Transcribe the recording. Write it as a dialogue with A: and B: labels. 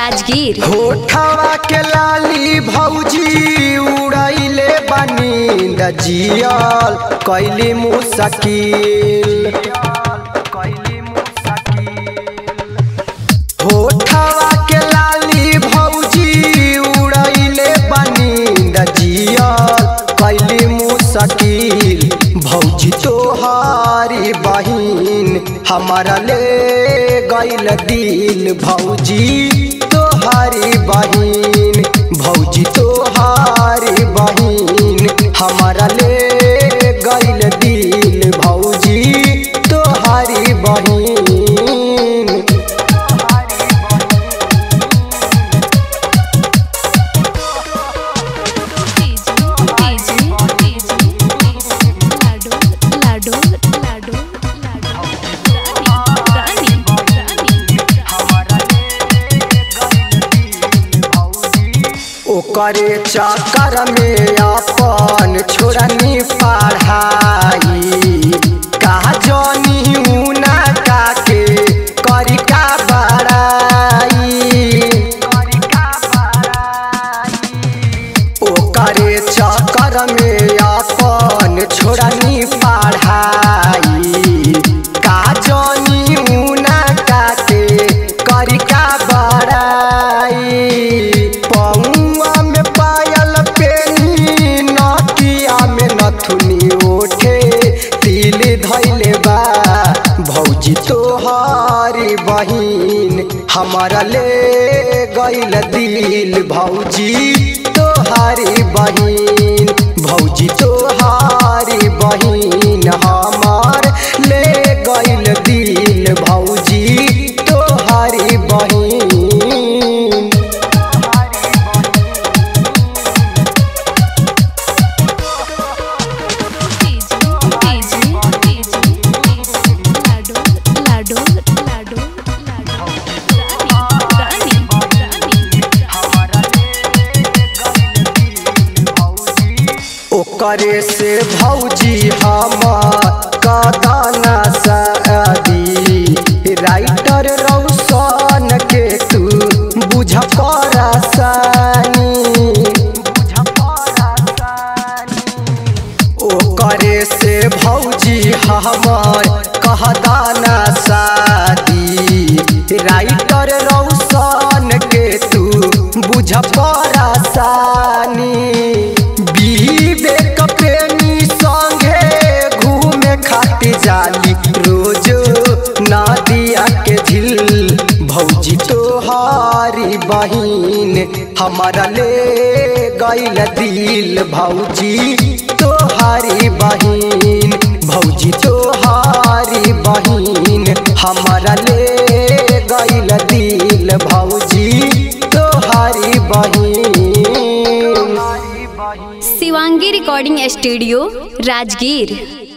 A: राजगीर।
B: होठवा के लाली भौजी उड़ैले बनी दजियल कैली। मुसकिल कैली मुसकिल भौजी तोहारी बहिन, हमारा ले गैल दिल। भौजी तोहारी बहन, भौजी तोहारी बहिन, हमारा ले ओकरे चक्कर में अपन छोड़नी पढ़ाई। कहा जानी ऊना काके करी का बड़ाई। ओकरे चक्कर में अपन छोड़नी तिल धैले बा। भौजी तोहारी बहिन, हमारा ले गैल दिल। भौजी तोहारी बहिन, भौजी तोहारी बहिन। ओकरे से भौजी हम कदना शादी राइटर रौशन के तू बुझ परासानी करे से भौजी हमर कहदाना शादी राइटर रौशन के तू बुझ परासानी बहिन, हमारा ले गैल दिल भौजी, तोहारी बहिन, भौजी तोहारी बहिन, हमारा ले गैल दिल भौजी, तोहारी बहिन।
A: Shivangi recording studio Rajgir.